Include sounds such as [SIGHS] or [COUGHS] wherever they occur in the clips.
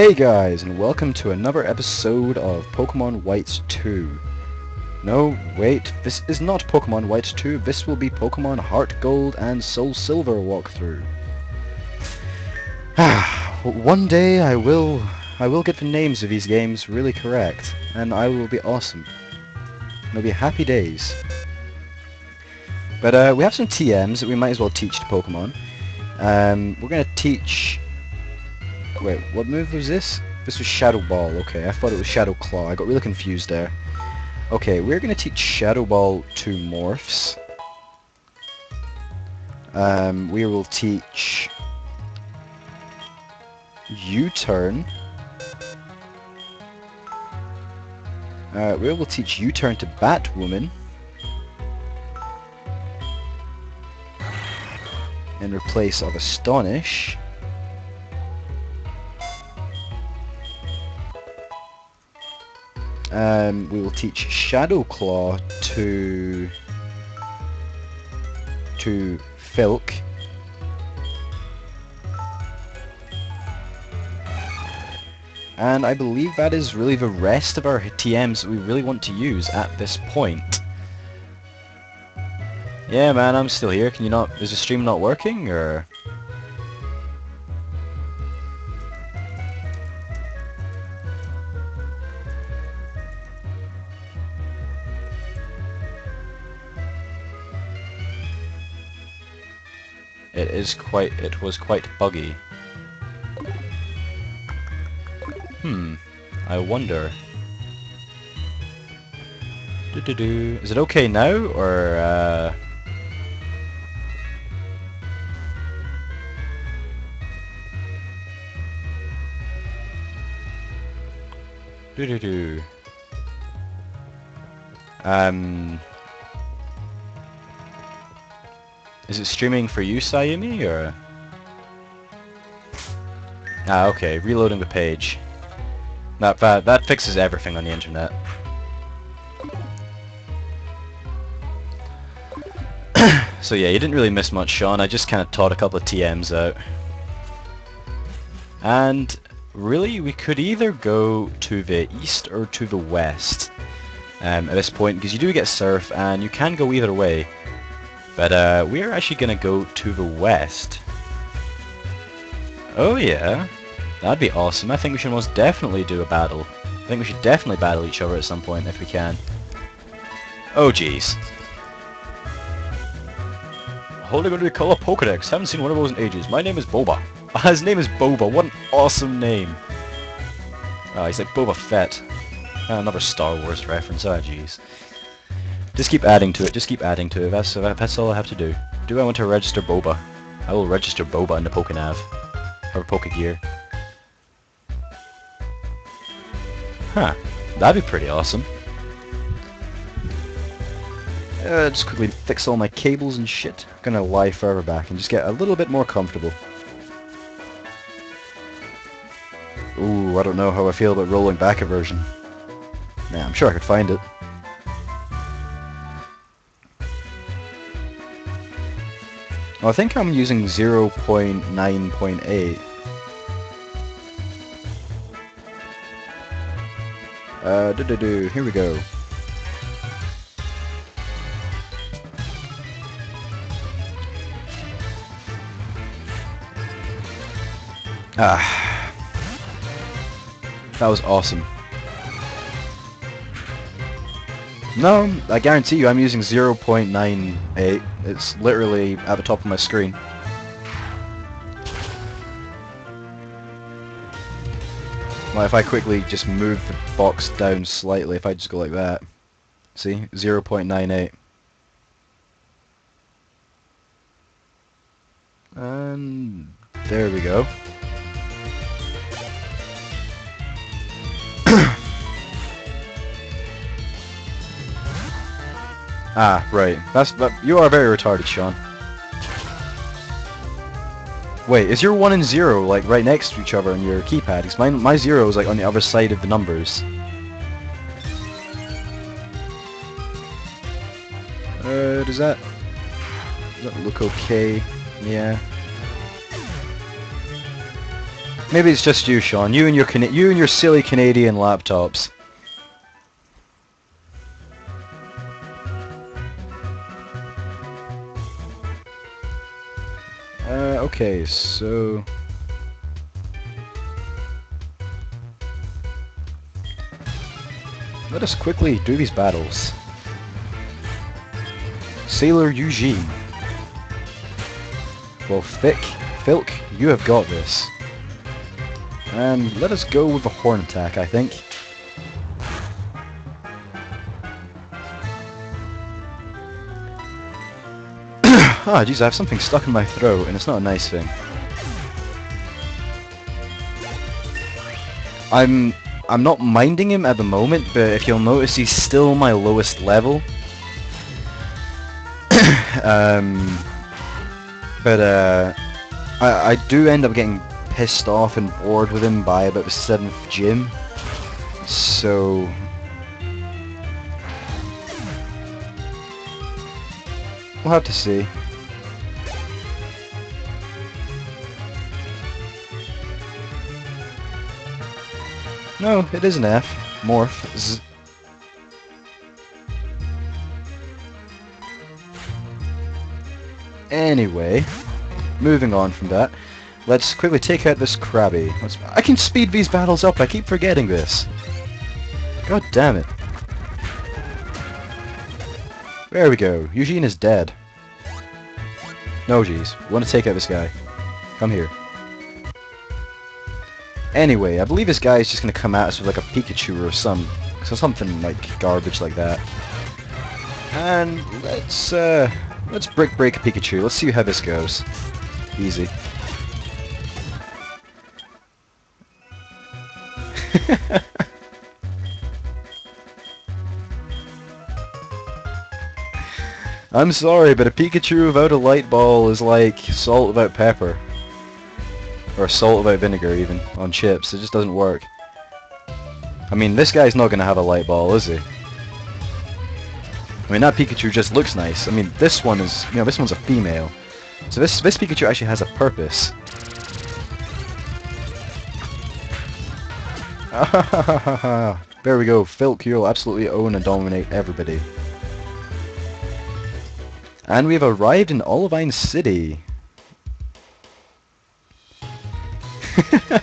Hey guys, and welcome to another episode of Pokemon White 2. No, wait, this is not Pokemon White 2, this will be Pokemon Heart Gold and Soul Silver walkthrough. Ah, [SIGHS] one day I will, I will get the names of these games really correct, and I will be awesome. It'll be happy days. But uh, we have some TMs that we might as well teach to Pokemon. Um, we're going to teach Wait, what move was this? This was Shadow Ball. Okay, I thought it was Shadow Claw. I got really confused there. Okay, we're going to teach Shadow Ball to Morphs. Um, we will teach U-Turn. Uh, we will teach U-Turn to Batwoman. In replace of Astonish. Um, we will teach Shadow Claw to to Filk. And I believe that is really the rest of our TMs that we really want to use at this point. Yeah man, I'm still here. Can you not, is the stream not working or? It is quite, it was quite buggy. Hmm, I wonder. Do do do. Is it okay now, or uh... Do do do. Um... Is it streaming for you, Sayumi, or...? Ah, okay, reloading the page. That, that, that fixes everything on the internet. [COUGHS] so yeah, you didn't really miss much, Sean. I just kind of taught a couple of TMs out. And really, we could either go to the east or to the west um, at this point, because you do get surf, and you can go either way. But uh, we're actually going to go to the west. Oh yeah, that'd be awesome. I think we should most definitely do a battle. I think we should definitely battle each other at some point if we can. Oh jeez. Onto the color Pokedex. Haven't seen one of those in ages. My name is Boba. [LAUGHS] Ah, his name is Boba. What an awesome name. Oh, he's like Boba Fett. Ah, another Star Wars reference. Oh jeez. Just keep adding to it. Just keep adding to it. That's that's all I have to do. Do I want to register Boba? I will register Boba in the Pokenav or Pokegear. Huh. That'd be pretty awesome. Uh, just quickly fix all my cables and shit. I'm gonna lie further back and just get a little bit more comfortable. Ooh, I don't know how I feel about rolling back a version. Nah, I'm sure I could find it. Well, I think I'm using 0.9.8. Uh, do do do. Here we go. Ah. That was awesome. No, I guarantee you I'm using 0.98. It's literally at the top of my screen. Well, if I quickly just move the box down slightly, if I just go like that. See? 0.98. And there we go. Ah, right. That's that, you are very retarded, Sean. Wait, is your one and zero like right next to each other on your keypad? Because my my zero is like on the other side of the numbers. Uh, does that does that look okay? Yeah. Maybe it's just you, Sean. You and your you and your silly Canadian laptops. Uh, okay, so... Let us quickly do these battles. Sailor Eugene. Well, Fick, Filk, you have got this. And let us go with the horn attack, I think. Ah, jeez, I have something stuck in my throat, and it's not a nice thing. I'm I'm not minding him at the moment, but if you'll notice, he's still my lowest level. [COUGHS] um, but uh, I, I do end up getting pissed off and bored with him by about the seventh gym. So we'll have to see. No, it is an F. Morph. Z anyway, moving on from that, let's quickly take out this Krabby. Let's, I can speed these battles up, I keep forgetting this. God damn it. There we go. Eugene is dead. No, jeez. Want to take out this guy. Come here. Anyway, I believe this guy is just to come at us with like a Pikachu or some, so something like garbage like that. And let's uh, let's brick break Pikachu. Let's see how this goes. Easy. [LAUGHS] I'm sorry, but a Pikachu without a light ball is like salt without pepper. Or salt without vinegar even, on chips. It just doesn't work. I mean, this guy's not going to have a light ball, is he? I mean, that Pikachu just looks nice. I mean, this one is, you know, this one's a female. So this, this Pikachu actually has a purpose. [LAUGHS] there we go. Filk, you'll absolutely own and dominate everybody. And we've arrived in Olivine City. [LAUGHS]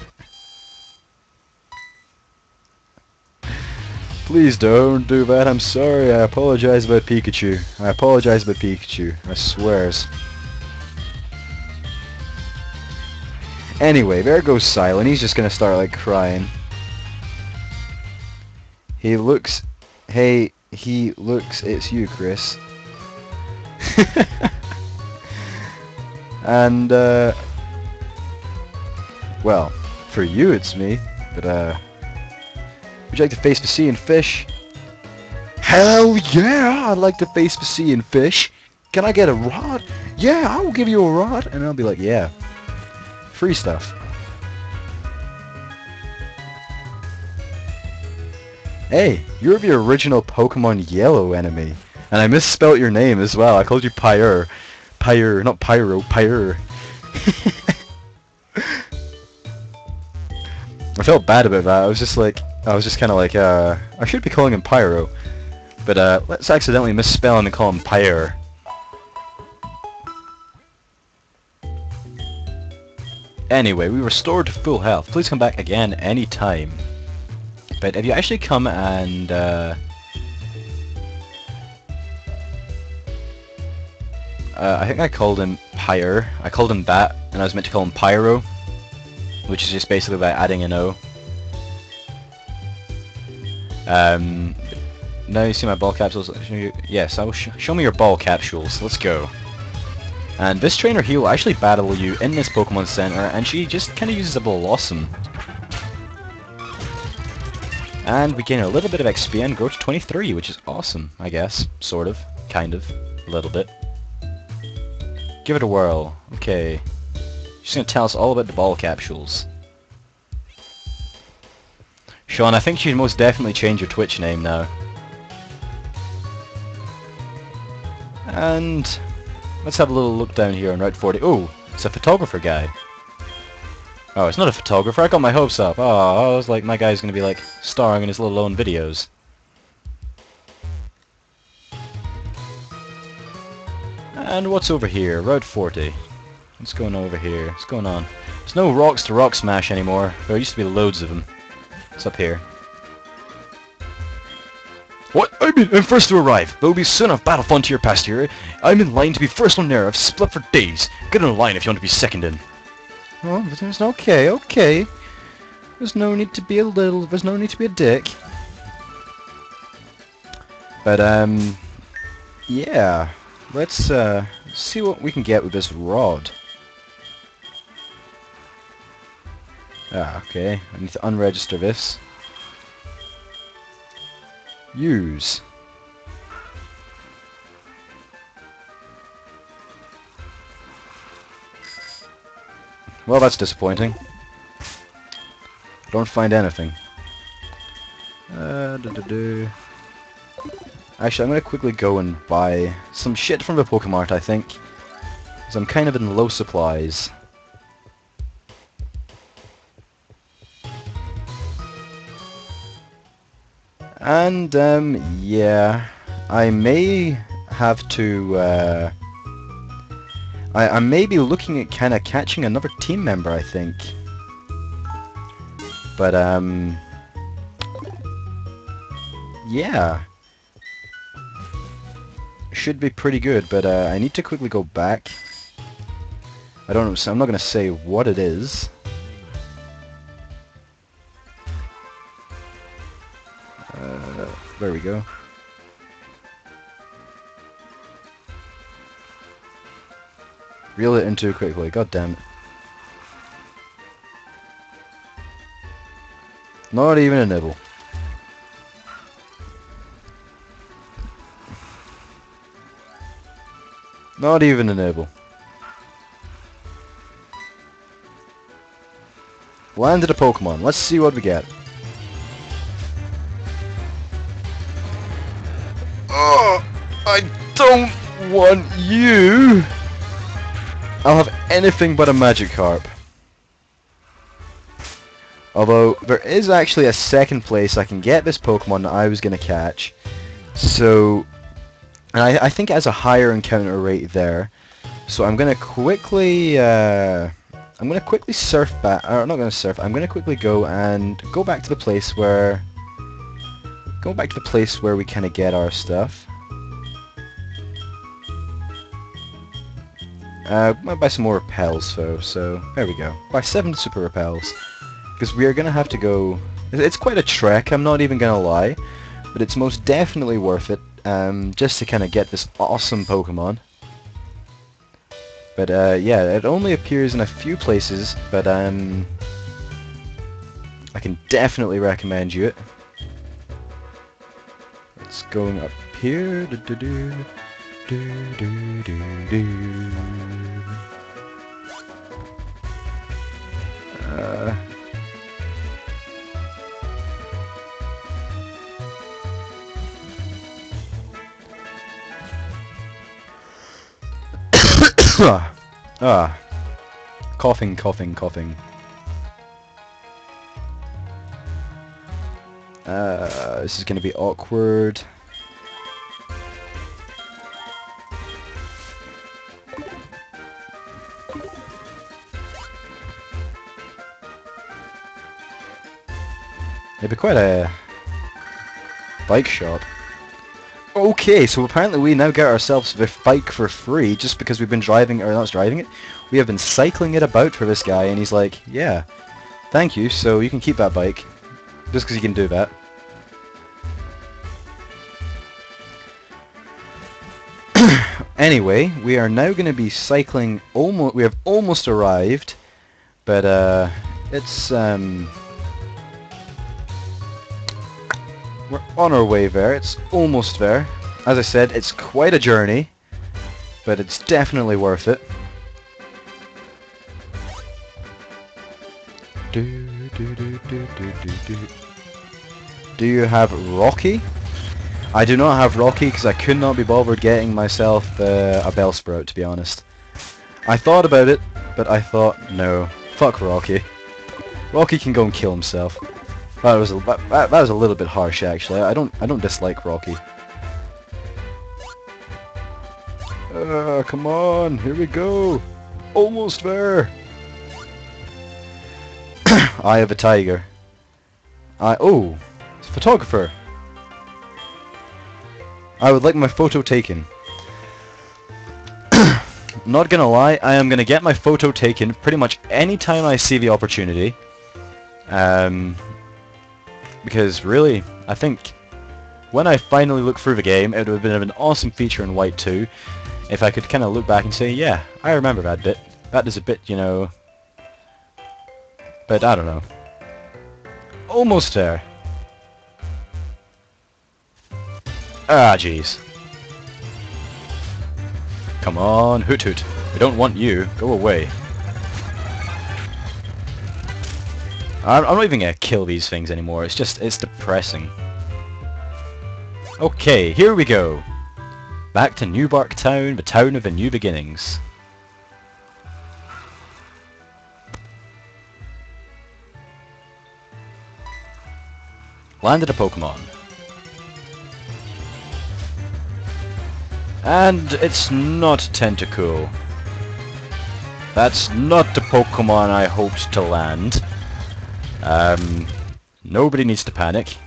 Please don't do that, I'm sorry, I apologize about Pikachu. I apologize about Pikachu, I swears. Anyway, there goes Silent, he's just gonna start like crying. He looks... Hey, he looks... It's you, Chris. [LAUGHS] and, uh... Well, for you it's me, but uh... Would you like to face the sea and fish? Hell yeah, I'd like to face the sea and fish. Can I get a rod? Yeah, I will give you a rod. And I'll be like, yeah. Free stuff. Hey, you're the original Pokemon Yellow enemy. And I misspelt your name as well. I called you Pyre. Pyre, not Pyro, Pyre. [LAUGHS] felt bad about that. I was just like, I was just kind of like, uh, I should be calling him Pyro. But uh, let's accidentally misspell him and call him Pyre. Anyway, we restored to full health. Please come back again anytime. But if you actually come and... Uh, uh, I think I called him Pyre. I called him that, and I was meant to call him Pyro. Which is just basically by adding an O. Um, now you see my ball capsules. Yes, I will sh show me your ball capsules. Let's go. And this trainer here will actually battle you in this Pokemon Center, and she just kind of uses a Blossom. And we gain a little bit of XP and grow to 23, which is awesome, I guess. Sort of. Kind of. A little bit. Give it a whirl. Okay. She's going to tell us all about the ball capsules. Sean, I think you should most definitely change your Twitch name now. And let's have a little look down here on Route 40. Oh, it's a photographer guy. Oh, it's not a photographer. I got my hopes up. Oh, I was like, my guy's gonna be like starring in his little own videos. And what's over here? Route 40. What's going on over here? What's going on? There's no rocks to rock smash anymore. There used to be loads of them. It's up here? What? I'm, I'm first to arrive. There'll be soon of battle frontier past here. I'm in line to be first on there. I've split for days. Get in line if you want to be second in. Oh, there's okay, okay. There's no need to be a little. There's no need to be a dick. But um, yeah. Let's uh see what we can get with this rod. Ah, okay. I need to unregister this. Use. Well, that's disappointing. Don't find anything. Uh, Actually, I'm going to quickly go and buy some shit from the Pokemart, I think. Because I'm kind of in low supplies. And, um, yeah, I may have to, uh, I, I may be looking at kind of catching another team member, I think. But, um, yeah. Should be pretty good, but uh, I need to quickly go back. I don't know, so I'm not going to say what it is. There we go. Reel it in too quickly, god damn it. Not even a nibble. Not even a nibble. Landed a Pokemon. Let's see what we get. I don't want you. I'll have anything but a Magikarp. Although, there is actually a second place I can get this Pokemon that I was going to catch. So, and I, I think it has a higher encounter rate there. So I'm going to quickly, uh, I'm going to quickly surf back, or I'm not going to surf, I'm going to quickly go and go back to the place where, go back to the place where we kind of get our stuff. Uh, might buy some more repels though, so there we go. Buy seven super repels. Because we are going to have to go... It's quite a trek, I'm not even going to lie. But it's most definitely worth it, um, just to kind of get this awesome Pokemon. But uh, yeah, it only appears in a few places, but um, I can definitely recommend you it. It's going up here. Do, do, do. Do, do, do, do. Uh, ah. [COUGHS] ah. Coughing, coughing, coughing. Uh, this is going to be awkward. It'd be quite a bike shop. Okay, so apparently we now get ourselves the bike for free just because we've been driving, or not driving it, we have been cycling it about for this guy, and he's like, yeah, thank you, so you can keep that bike, just because you can do that. [COUGHS] anyway, we are now going to be cycling almost, we have almost arrived, but uh, it's, um, We're on our way there. It's almost there. As I said, it's quite a journey, but it's definitely worth it. Do, do, do, do, do, do, do. you have Rocky? I do not have Rocky because I could not be bothered getting myself uh, a Bellsprout, to be honest. I thought about it, but I thought, no, fuck Rocky. Rocky can go and kill himself. That was a, that, that was a little bit harsh actually. I don't I don't dislike Rocky. Uh, come on, here we go. Almost there. [COUGHS] Eye of a tiger. I oh, it's a photographer. I would like my photo taken. [COUGHS] Not gonna lie, I am gonna get my photo taken pretty much any time I see the opportunity. Um, because really, I think when I finally look through the game, it would have been an awesome feature in White 2 if I could kind of look back and say, yeah, I remember that bit. That is a bit, you know... But I don't know. Almost there. Ah, jeez. Come on, Hoothoot. I don't want you. Go away. I'm not even gonna kill these things anymore. It's just, it's depressing. Okay, here we go. Back to New Bark Town, the town of the new beginnings. Landed a Pokemon. And it's not Tentacool. That's not the Pokemon I hoped to land. Um, nobody needs to panic.